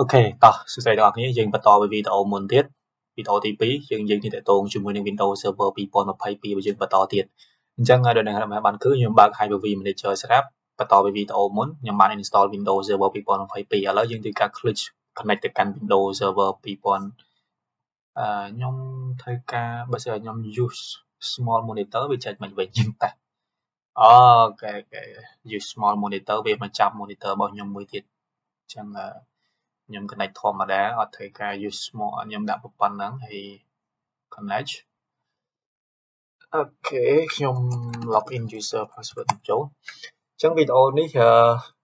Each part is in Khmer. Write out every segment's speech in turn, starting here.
Okay តោះសួស្តីទាំងអស់គ្នាយើងបន្ត với វីដេអូមុនទៀតវីដេអូទី2យើងយើងនេះតតងជាមួយនឹង Windows Server 2022របស់យើងបន្តទៀតអញ្ចឹងដោយអ្នកបានគឺខ្ញុំបើក Hyper-V Manager ស្រាប់បន្ត với វីដេអូមុនខ្ញុំបាន install Windows Server 2022ឥឡូវយើងធ្វើការ click connect ទៅកាន់ Windows Server 2000អឺខ្ញុំធ្វើការបើសិនខ្ញុំ use small monitor វាចេញមិនវិញចឹងតែ okay okay use small monitor វាមកចាប់ monitor របស់ខ្ញុំមួយទៀតអញ្ចឹងអឺ ខ្ញុំ connect ធម្មតាអត់ត្រូវការ use small ខ្ញុំដាក់ប៉ុណ្ណឹងហើយ connect អូខេខ្ញុំ login user password ចូលអញ្ចឹងវីដេអូនេះ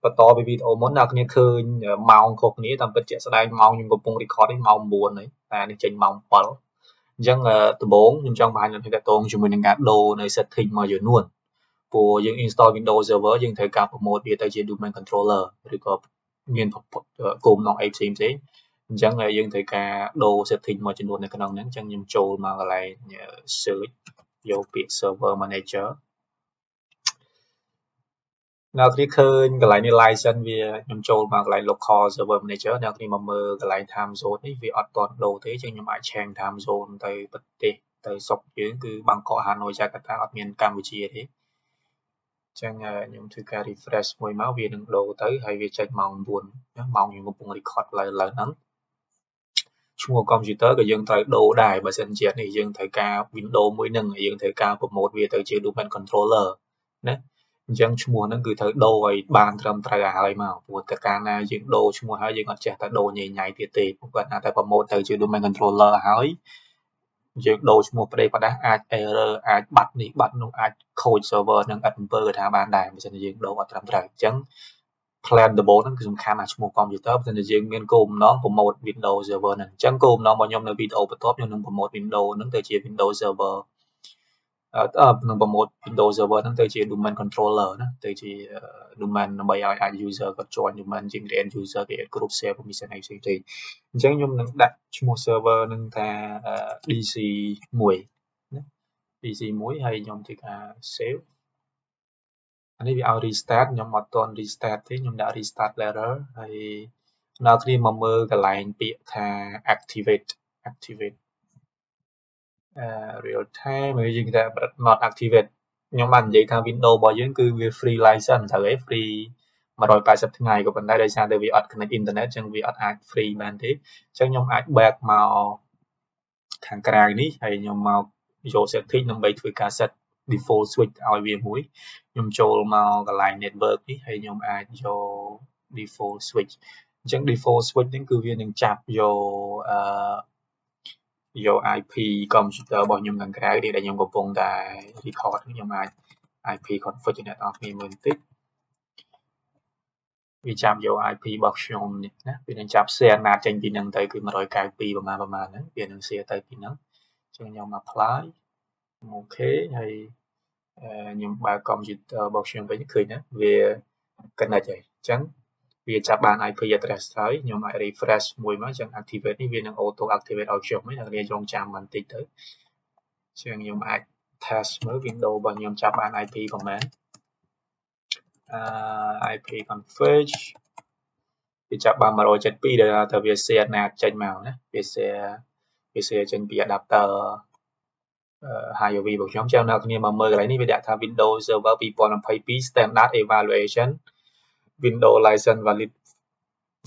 បន្តពីវីដេអូមុនអ្នកគ្នាឃើញម៉ោងខុសគ្នាតាមពិតជាក់ស្ដែងម៉ោងខ្ញុំកំពុង record នេះម៉ោង9ហើយតែនេះចេញម៉ោង7អញ្ចឹងដំបូងខ្ញុំចង់បង្ហាញនៅតងជាមួយនឹងការដូរនៅ setting មួយចំនួនព្រោះយើង install Windows Server យើងត្រូវការ promote វាទៅជា domain controller ឬក៏ មានគោលបំណងអីផ្សេងផ្សេងអញ្ចឹងយើងត្រូវការដូរ setting មួយចំនួននៅក្នុងហ្នឹងអញ្ចឹងខ្ញុំចូលមកកន្លែង search យកពាក្យ server manager អ្នកគ្នាឃើញកន្លែងនេះ license វាខ្ញុំចូលមកកន្លែង local server manager អ្នកគ្នាមកមើលកន្លែង time zone នេះវាអត់ទាន់ដូរទេអញ្ចឹងខ្ញុំអាច change time zone ទៅប្រទេសទៅស្រុកយើងគឺបាងកកហាណូយចាកាតាអត់មានកម្ពុជាទេ ចឹងខ្ញុំធ្វើការ refresh មួយមកវានឹងដូរទៅហើយវាចេញម៉ោង9ណាម៉ោងខ្ញុំកំពុង record លើលើហ្នឹងឈ្មោះ computer ក៏យើងត្រូវដូរដែរបើសិនជានេះយើងត្រូវការ window មួយនឹងយើងត្រូវការ promote វាទៅជា domain controller ណាអញ្ចឹងឈ្មោះហ្នឹងគឺត្រូវដូរឲ្យបានត្រឹមត្រូវហើយមកព្រោះតែកាលណាយើងដូរឈ្មោះហើយយើងអត់ចេះតែដូរញ៉ៃញ៉ៃទៀតទេព្រោះគាត់ណាតែ promote ទៅជា domain controller ហើយ យើងដូរឈ្មោះប្តីផ្ដាស់អាច error អាចបាត់នេះបាត់នោះអាចខូច server នឹងអត់អំពើថាបានដែរបើមិនយើងដូរអត់ត្រឹមត្រូវអញ្ចឹង plan ដំបូងហ្នឹងគឺសំខាន់ណាស់ឈ្មោះ computer បើមិនយើងមានគោលបំណង promote Windows server ហ្នឹងអញ្ចឹងគោលបំណងរបស់ខ្ញុំនៅវីដេអូបន្ទាប់ខ្ញុំនឹង promote Windows ហ្នឹងទៅជា Windows server នឹង promote Windows Server ហ្នឹងទៅជា domain controller ណាទៅជា domain ដើម្បីឲ្យអាច user គាត់ join domain ជា end user គេ group share permission អីផ្សេងៗអញ្ចឹងខ្ញុំនឹងដាក់ឈ្មោះ server នឹងថា DC 1ណា DC 1ហើយខ្ញុំធ្វើការ save អានេះវាឲ្យ restart ខ្ញុំអត់ទាន់ restart ទេខ្ញុំដាក់ restart error ហើយអ្នកគ្នាមកមើលកន្លែងពាក្យថា activate activate real time ឬយើងគេថា not activate ខ្ញុំបាននិយាយថា Windows របស់យើងគឺវា free license ត្រូវឯ free 180ថ្ងៃក៏ប៉ុន្តែដោយសារតែវាអត់ connect internet អញ្ចឹងវាអត់អាច free បានទេអញ្ចឹងខ្ញុំអាច back មកខាងក្រៅនេះហើយខ្ញុំមកយក setting ដើម្បីធ្វើការ set default switch ឲ្យវាមួយខ្ញុំចូលមកកន្លែង network នេះហើយខ្ញុំអាចយក default switch អញ្ចឹង default switch នេះគឺវានឹងចាប់យកអឺ យក IP computer របស់ខ្ញុំខាងក្រៅដែលខ្ញុំកំពុងតែ record ខ្ញុំអាច IP config អ្នកនរគ្នាមើលបន្តិចវាចាប់យក IP របស់ខ្ញុំនេះណាវានឹងចាប់ share NAT ចេញពីហ្នឹងទៅគឺ192ប្រមាណប្រមាណហ្នឹងវានឹង share ទៅពីហ្នឹងអញ្ចឹងខ្ញុំ apply អូខេហើយខ្ញុំបើក computer របស់ខ្ញុំវិញឃើញណាវា connect ហើយអញ្ចឹង វាចាប់បាន IP address ហើយខ្ញុំអាច refresh មួយមកចឹង activate នេះវានឹង auto activate ឲ្យខ្ញុំហ្នឹងអ្នកនាងចងចាំបន្តិចទៅចឹងខ្ញុំអាច test មើល Windows របស់ខ្ញុំចាប់បាន IP ប្រហែលអឺ IP config វាចាប់បាន172ដែលតែវា share NAT ចេញមកណាវា share វា share ចេញពី adapter Hyper-V របស់ខ្ញុំចាំអ្នកគ្នាមកមើលកន្លែងនេះវាដាក់ថា Windows Server 2022 Standard Evaluation Windows license valid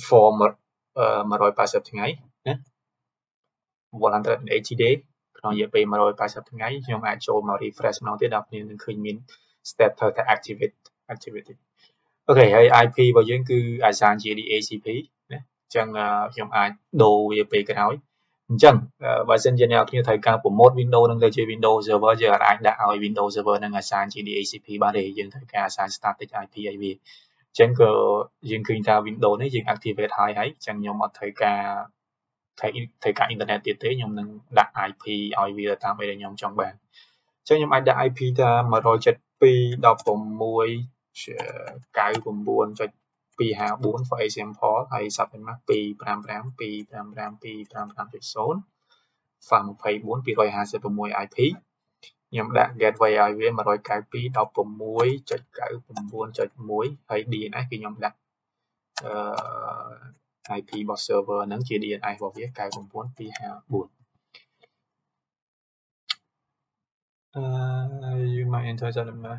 for 180ថ្ងៃណា 180 day ក្នុងរយៈពេល180ថ្ងៃខ្ញុំអាចចូលមក refresh ម្ដងទៀតដល់គ្នានឹងឃើញមាន status ថា activate activated អូខេហើយ IP របស់យើងគឺអាសានជា DHCP ណាអញ្ចឹងខ្ញុំអាចដូរវាពេលក្រោយអញ្ចឹងបើសិនជាអ្នកគ្នាត្រូវការ promote Windows នឹងទៅជា Windows Server យើងអាចដាក់ឲ្យ Windows Server នឹងអាសានជា DHCP បានទេយើងត្រូវការអាសាន static IP ឲ្យវាអញ្ចឹងក៏យើងឃើញថា Windows នេះយើង activate ហើយហើយអញ្ចឹងខ្ញុំអត់ត្រូវការត្រូវការអ៊ីនធឺណិតទៀតទេខ្ញុំនឹងដាក់ IP ឲ្យវាតាមអីដែលខ្ញុំចង់បានអញ្ចឹងខ្ញុំអាចដាក់ IP ថា172.19.254 for example ហើយ subnet 255.255.255.0 file 24 256 IP ខ្ញុំដាក់ gateway ឲ្យវា192.16.9.1ហើយ DNS គឺខ្ញុំដាក់អឺ IP របស់ server ហ្នឹងជា DNS របស់វា99254 uh, you might enter the number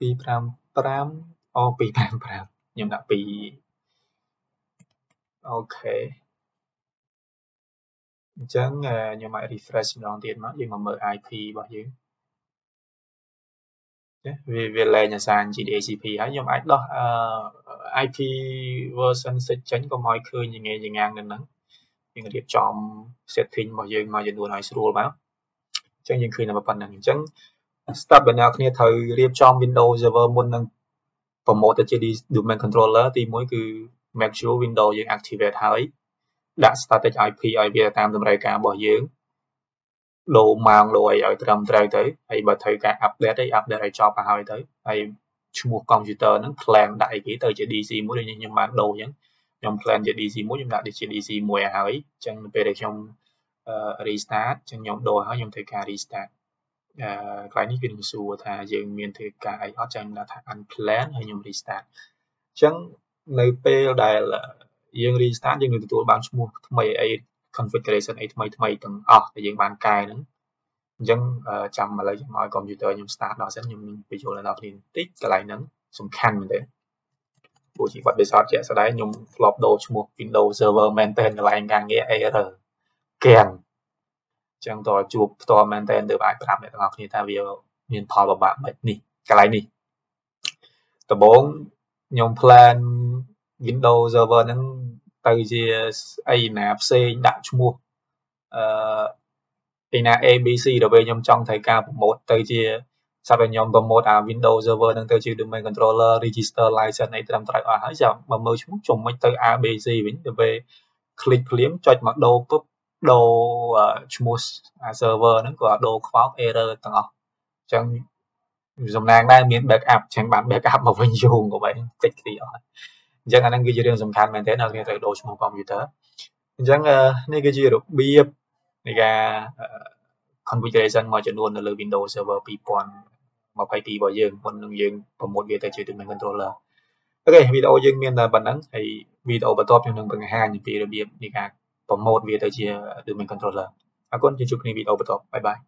255អូ255ខ្ញុំដាក់2អូខេ អញ្ចឹងខ្ញុំអាច refresh ម្ដងទៀតមកយើងមកមើល IP របស់យើងវាវាលែងអាសាន GDHCP ហើយខ្ញុំអាចដោះ IP version 6ចេញកុំឲ្យឃើញយ៉ាងងាយយ៉ាងនៅហ្នឹងយើងរៀបចំ setting របស់យើងមួយចំនួនឲ្យស្រួលមកអញ្ចឹងយើងឃើញតែប៉ុណ្្នឹងអញ្ចឹង step បងប្អូនគ្នាត្រូវរៀបចំ Windows Server មុននឹង promote ទៅជា domain controller ទី1គឺ make sure Windows យើង activate ហើយ ដាក់ static IP ឲ្យវាតាមតម្រូវការរបស់យើងដូរម៉ោងដូរអីឲ្យត្រឹមត្រូវទៅហើយបើត្រូវការ update អី update ឲ្យចប់ទៅហើយទៅហើយឈ្មោះ computer ហ្នឹង plan ដាក់អីគេទៅជា DC មួយដូចខ្ញុំបានដូរអញ្ចឹងខ្ញុំ plan ជា DC មួយខ្ញុំដាក់ជា DC មួយឲ្យហើយអញ្ចឹងនៅពេលដែលខ្ញុំ restart អញ្ចឹងខ្ញុំដូរហើយខ្ញុំធ្វើការ restart អឺកន្លែងនេះវានឹងសួរថាយើងមានធ្វើការអីអត់ចឹងដាក់ថា unplan ហើយខ្ញុំ restart អញ្ចឹងនៅពេលដែល យើង restart យើងនឹងទទួលបានឈ្មោះថ្មីអី configuration អីថ្មីថ្មីទាំងអស់ដែលយើងបានកែហ្នឹងអញ្ចឹងចាំឥឡូវខ្ញុំឲ្យកុំព្យូទ័រខ្ញុំ start ដល់សិនខ្ញុំនឹងបញ្ចូលដល់គ្នាបន្តិចកន្លែងហ្នឹងសំខាន់មែនទេព្រោះជីវត្តបិសោតជាក់ស្ដែងខ្ញុំធ្លាប់ដូរឈ្មោះ Windows Server មែនតើកន្លែងការងារ error កាំងចឹងតើជួបផ្ទាល់មែនតើទើបអាចប្រាប់អ្នកទាំងអស់គ្នាថាវាមានផលលំបាកមិននេះកន្លែងនេះដំបូងខ្ញុំ plan Windows Server ហ្នឹងទៅជាអីណាផ្សេងដាក់ឈ្មោះអឺឯណា ABC ដល់ពេលខ្ញុំចង់ត្រូវការប្រម៉ូតទៅជាសម្រាប់ខ្ញុំប្រម៉ូតអា Windows Server នឹងទៅជា domain controller register license អីត្រឹមត្រូវអស់ហើយចាំបើមើលឈ្មោះចុះមិនទៅ ABC វិញទៅពេល click ភ្លាមចុចមកដូរពុបដូរឈ្មោះ server ហ្នឹងក៏ដូរខ្វោក error ទាំងអស់អញ្ចឹងសំណាងដែរមាន backup ចឹងបាន backup មកវិញយូរក៏បីតិចគ្នាអស់ អញ្ចឹងអាហ្នឹងគឺជារឿងសំខាន់មែនទែនដល់គ្នាត្រូវដូរឈ្មោះ computer អញ្ចឹងនេះគឺជារបៀបនៃការ configuration មួយចំនួននៅលើ Windows Server 2022របស់យើងមុននឹងយើងប្រមូលវាទៅជា domain controller អូខេវីដេអូយើងមានតែប៉ុណ្្នឹងហើយវីដេអូបន្ទាប់ខ្ញុំនឹងបង្ហាញពីរបៀបនៃការប្រម៉ូតវាទៅជា domain controller អរគុណជួបគ្នាវីដេអូបន្ទាប់បាយបាយ